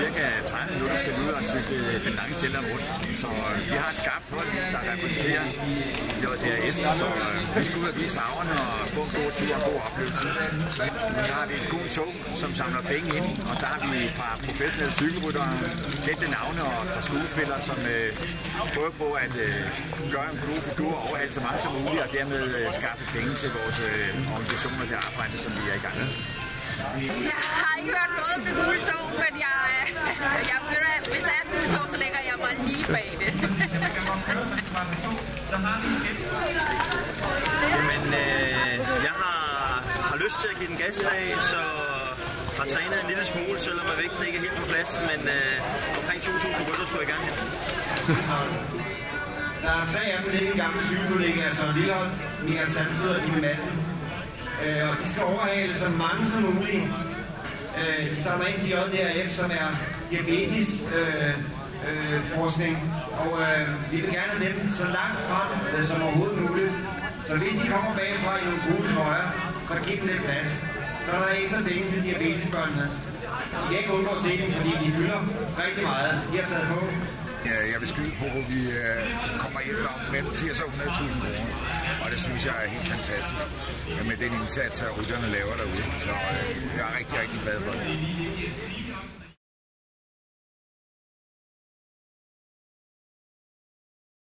cirka 30 minutter skal vi ud og cykle den lange sjældent rundt. Så øh, vi har et skarpt hold, der repræsenterer JDRF, så øh, vi skal ud og vise farverne og få en god tur og en god oplevelse. Så har vi et god tog, som samler penge ind, og der har vi et par professionelle cykelryttere, kendte navne og et par skuespillere, som øh, prøver på at øh, gøre en god figur og overhale så mange som muligt, og dermed øh, skaffe penge til vores øh, organisationer og det arbejde, som vi er i gang med. Jeg har ikke hørt noget om det gule tog, men jeg, jeg, jeg, hvis der er et gule tog, så lægger jeg mig lige bag det. Jamen, øh, jeg har, har lyst til at give den gas i dag, så har trænet en lille smule, selvom at vægten ikke er helt på plads, men øh, omkring 2.000 rytter skulle jeg gerne hente. Der er tre af dem, det er mine gamle cykelkollegaer, Søren Lilleholdt, Michael Sandflod og Jimmy Madsen. Øh, og de skal overhale så mange som muligt. Øh, de samler ind til JDRF, som er diabetes øh, øh, forskning. Og øh, vi vil gerne have dem så langt frem øh, som overhovedet muligt. Så hvis de kommer bagfra i nogle gode trøjer, så giv dem den plads. Så er der ekstra penge til diabetesbørnene. Jeg kan ikke undgå at se dem, fordi de fylder rigtig meget. De har taget på. Ja, jeg vil skyde på, at vi øh, kommer hjem om mellem 80 og 100.000 kroner. Og det synes jeg er helt fantastisk med den indsats, at rytterne laver derude. Så øh, jeg er rigtig, rigtig glad for det.